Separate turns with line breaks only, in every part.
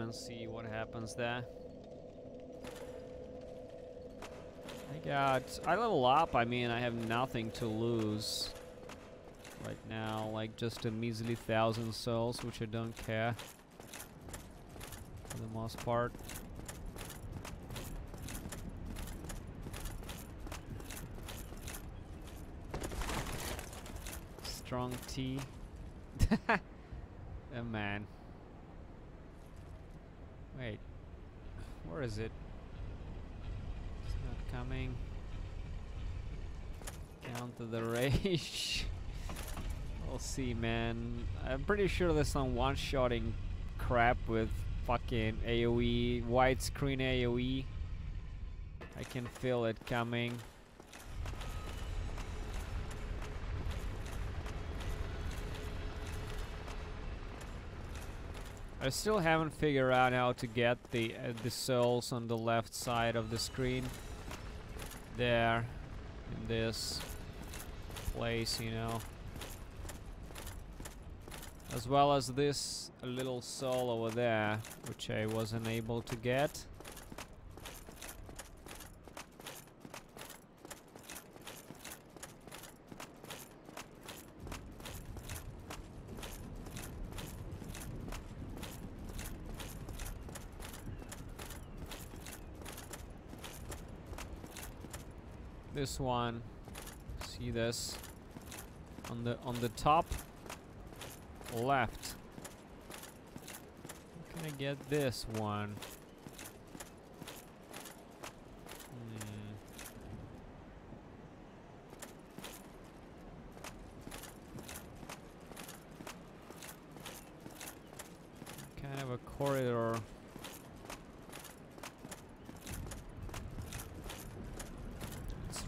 and see what happens there. I got... I level up, I mean, I have nothing to lose right now, like just a measly thousand souls, which I don't care for the most part. Strong tea. oh man. Is it? It's not coming. Counter the rage. we'll see, man. I'm pretty sure there's some one-shotting crap with fucking AoE, widescreen AoE. I can feel it coming. I still haven't figured out how to get the uh, the souls on the left side of the screen. There, in this place, you know. As well as this little soul over there, which I wasn't able to get. this one. See this? On the on the top left. Can I get this one hmm. kind of a corridor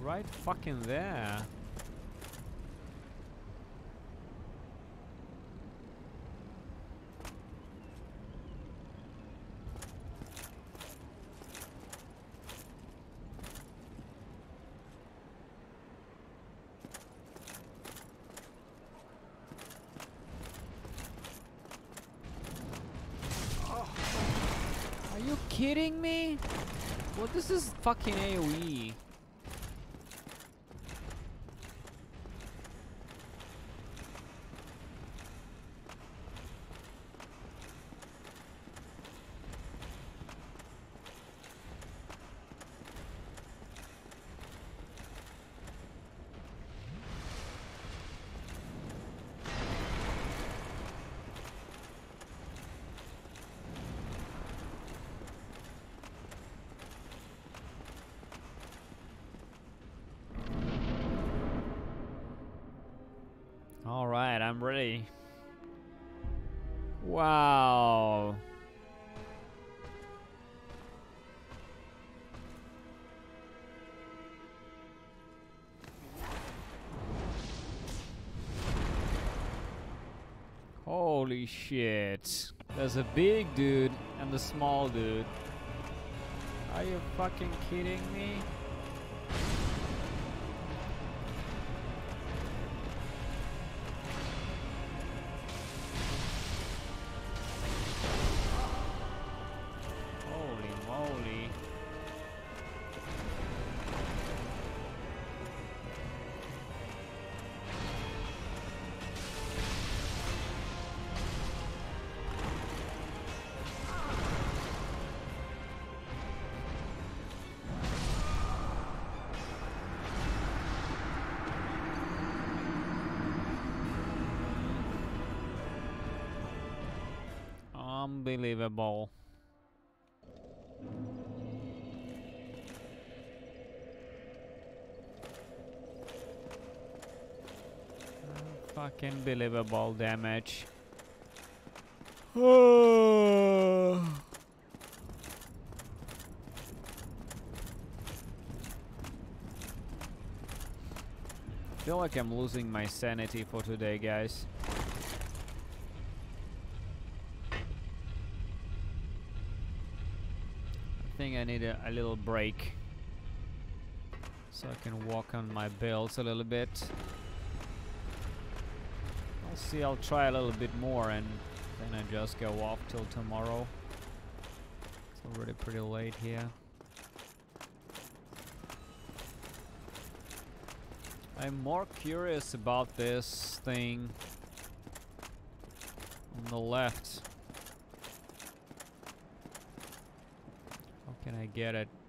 right fucking there. Are you kidding me? Well, this is fucking AoE. Shit. There's a big dude and the small dude. Are you fucking kidding me? Unbelievable. Fucking believable damage. feel like I'm losing my sanity for today, guys. I think I need a, a little break so I can walk on my builds a little bit. I'll see, I'll try a little bit more and then I just go off till tomorrow. It's already pretty late here. I'm more curious about this thing on the left. How can I get it?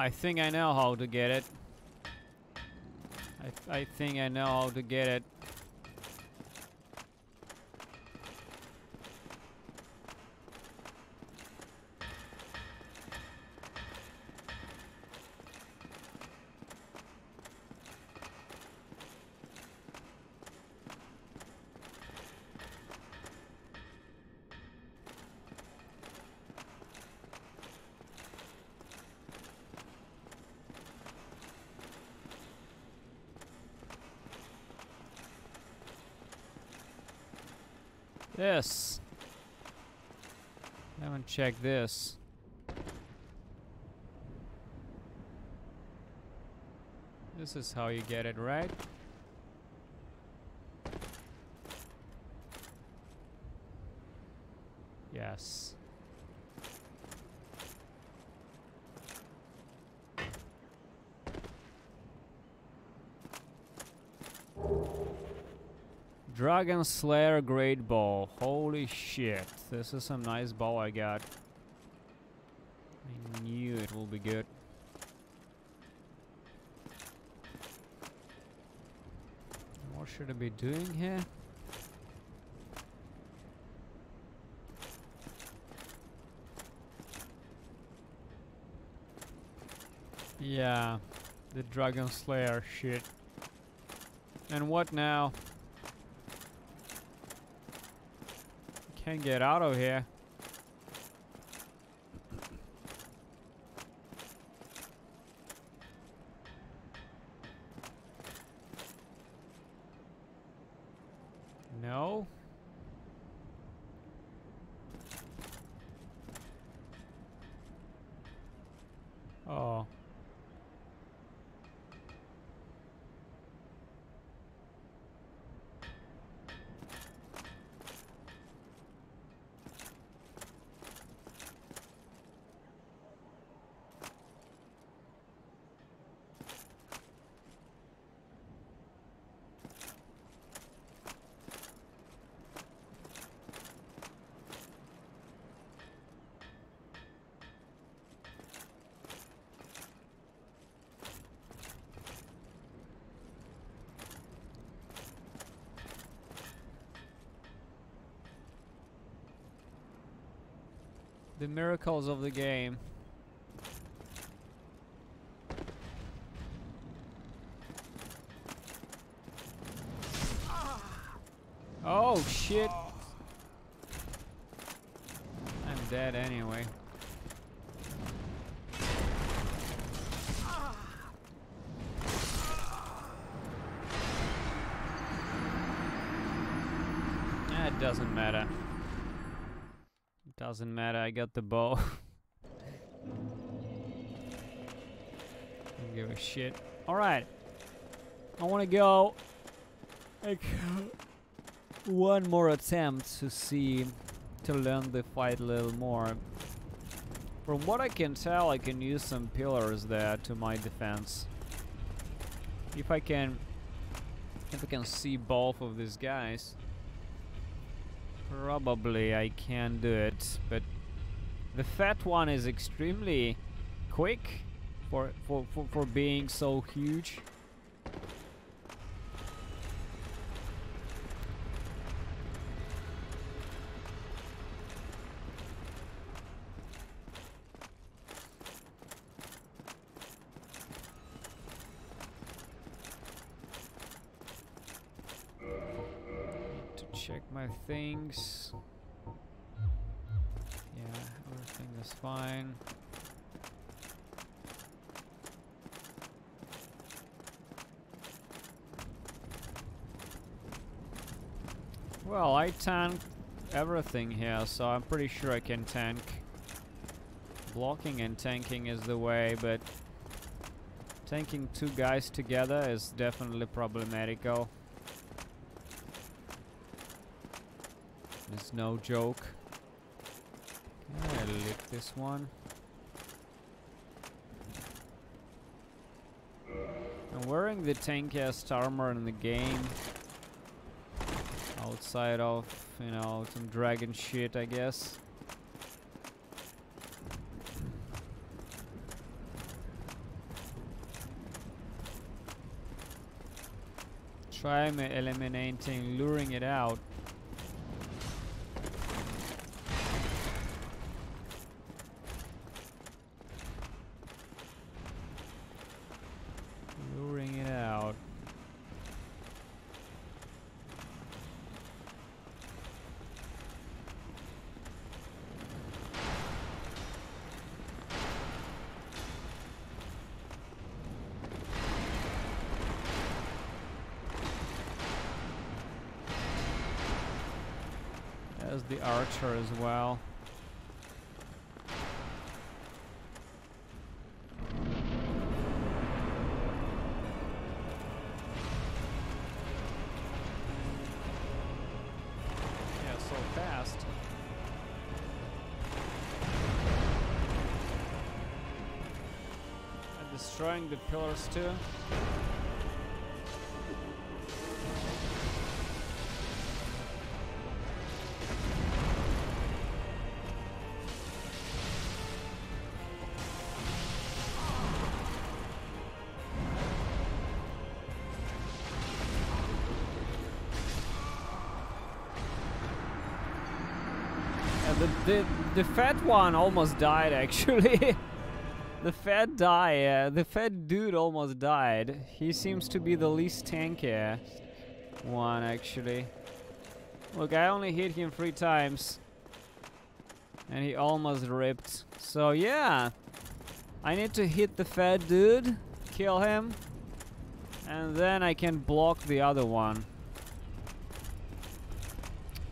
I think I know how to get it. I, I think I know how to get it. This. I haven't checked this. This is how you get it, right? Dragonslayer Greatbow. Holy shit. This is some nice ball I got. I knew it will be good. What should I be doing here? Yeah, the Dragon Slayer shit. And what now? Can't get out of here. No. Oh. The miracles of the game. Oh shit. I'm dead anyway. It doesn't matter. Doesn't matter, I got the bow. Don't give a shit. Alright. I want to go like one more attempt to see to learn the fight a little more. From what I can tell, I can use some pillars there to my defense. If I can, if I can see both of these guys, probably I can do it. But the fat one is extremely quick for for for, for being so huge. Check my things. Yeah, everything is fine. Well, I tank everything here, so I'm pretty sure I can tank. Blocking and tanking is the way, but tanking two guys together is definitely problematical. It's no joke. I lick this one. I'm wearing the tankiest armor in the game. Outside of, you know, some dragon shit, I guess. Try eliminating, luring it out. Luring it out. There's the archer as well. Yeah, so fast. Destroying the pillars too. The, the the fat one almost died actually. the fat die, uh, the fat dude almost died. He seems to be the least tanky one actually. Look, I only hit him three times. And he almost ripped. So yeah. I need to hit the fat dude, kill him, and then I can block the other one.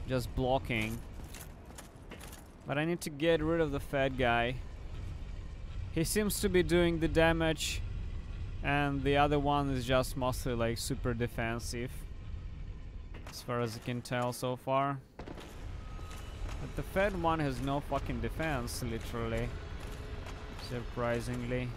Just blocking. But I need to get rid of the fat guy. He seems to be doing the damage and the other one is just mostly like super defensive. As far as I can tell so far. But the fat one has no fucking defense, literally. Surprisingly.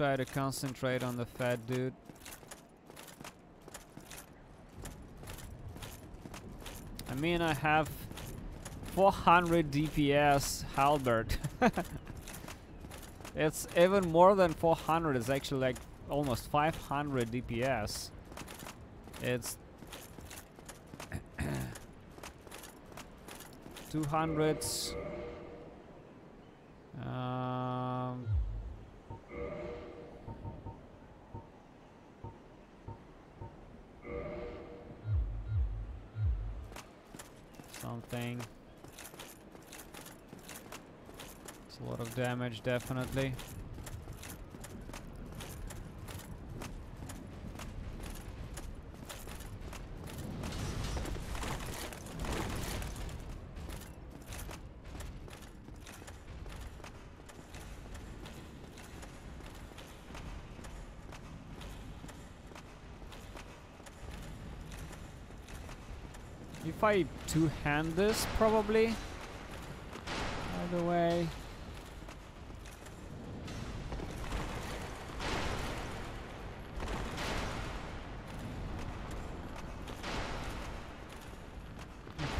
Try to concentrate on the fat dude. I mean, I have 400 DPS halberd. it's even more than 400. It's actually like almost 500 DPS. It's 200s. damage, definitely. If I two-hand this, probably.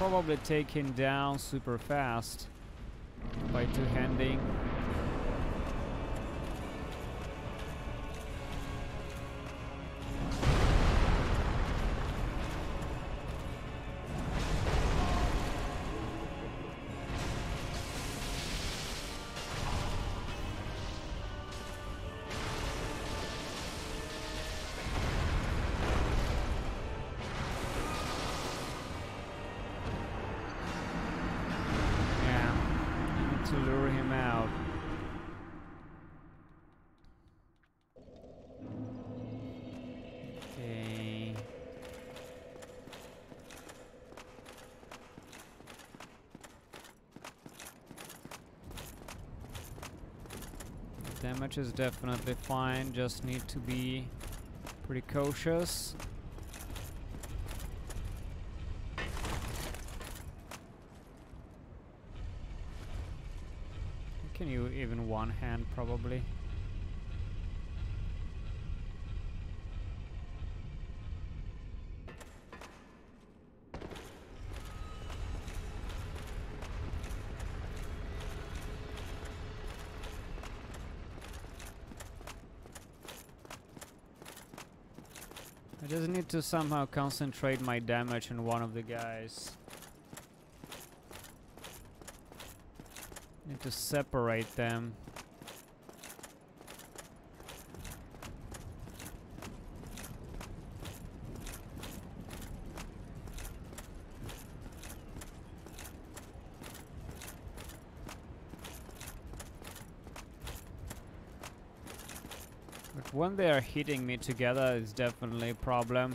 Probably take him down super fast by two-handing. Damage is definitely fine, just need to be pretty cautious. Can you even one hand probably? just need to somehow concentrate my damage on one of the guys. Need to separate them. When they are hitting me together is definitely a problem.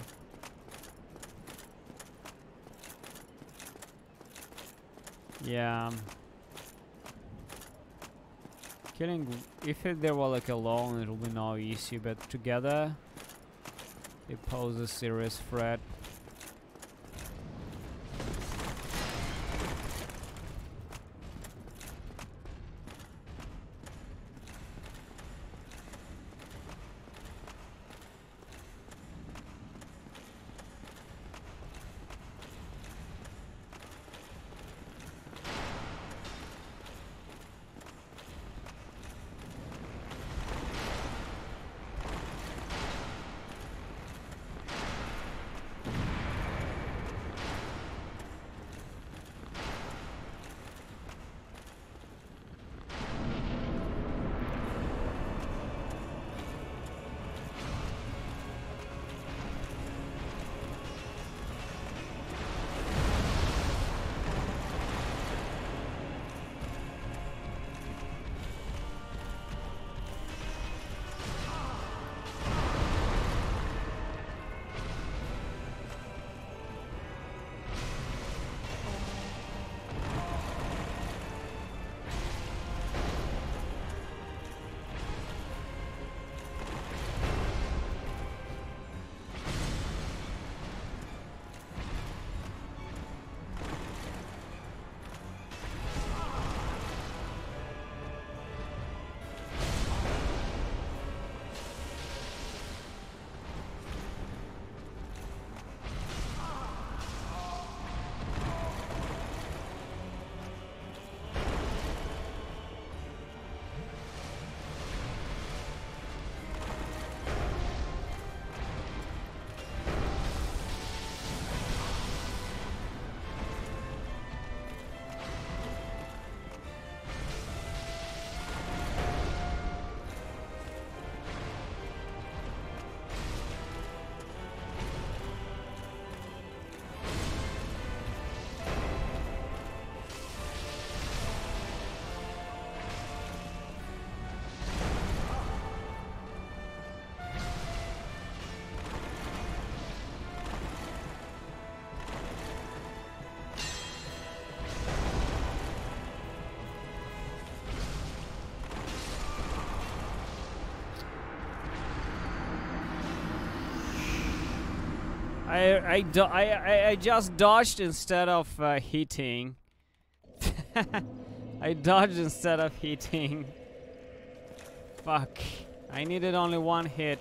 Yeah. Killing, if they were like alone it would be no issue, but together It poses a serious threat. I I, I I just dodged instead of uh, hitting. I dodged instead of hitting. Fuck. I needed only one hit.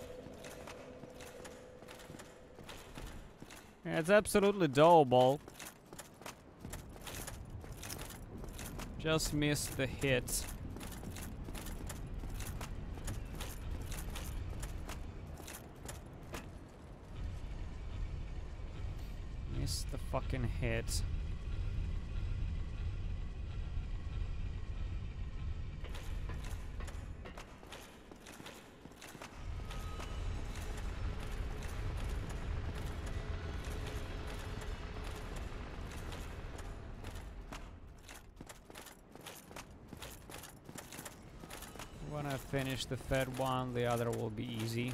Yeah, it's absolutely doable. Just missed the hit. Missed the fucking hit. When I finish the Fed one, the other will be easy.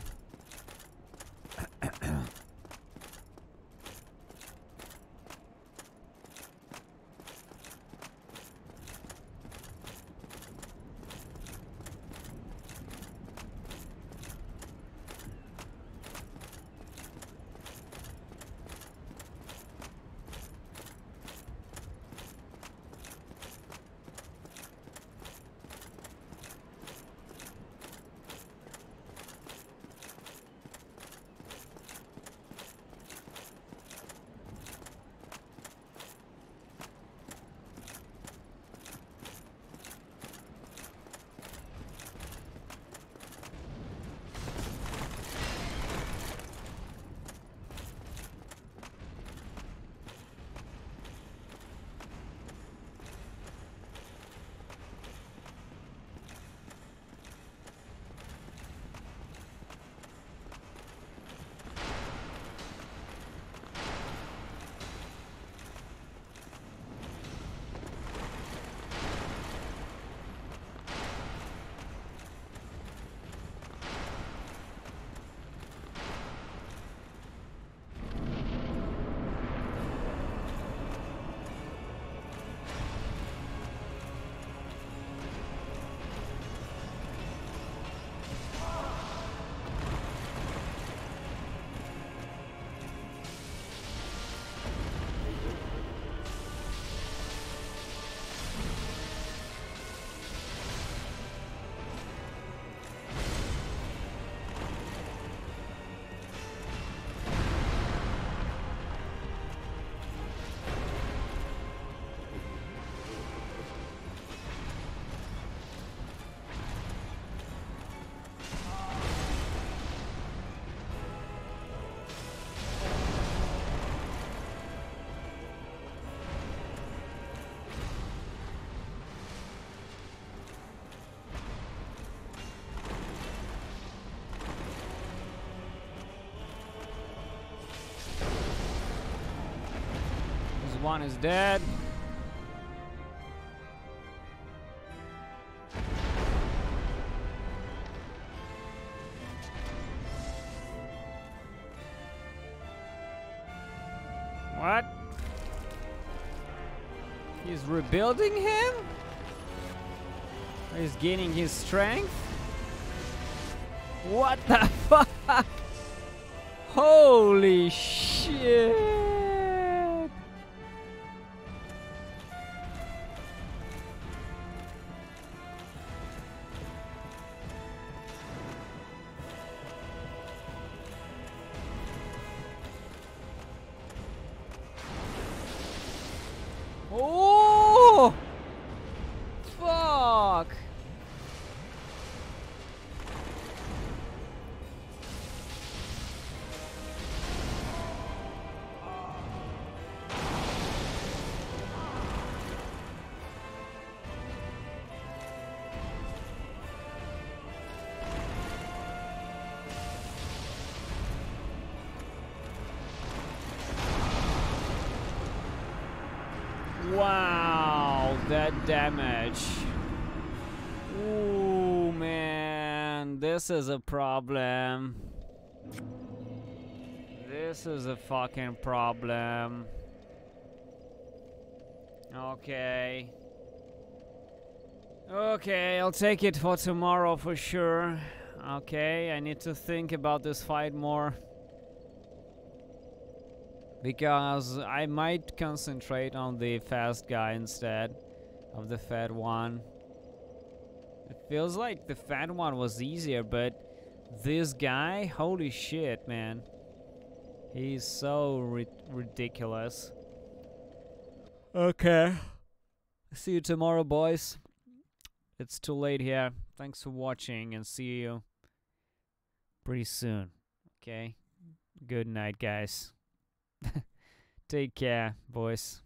One is dead. What? He's rebuilding him? He's gaining his strength? What the fuck? Holy shit! Damage. Ooh, man, this is a problem. This is a fucking problem. Okay. Okay, I'll take it for tomorrow for sure. Okay, I need to think about this fight more. because I might concentrate on the fast guy instead of the fat one. It feels like the fat one was easier, but this guy, holy shit, man. He's so ri ridiculous. Okay. See you tomorrow, boys. It's too late here. Thanks for watching and see you pretty soon. Okay? Good night, guys. Take care, boys.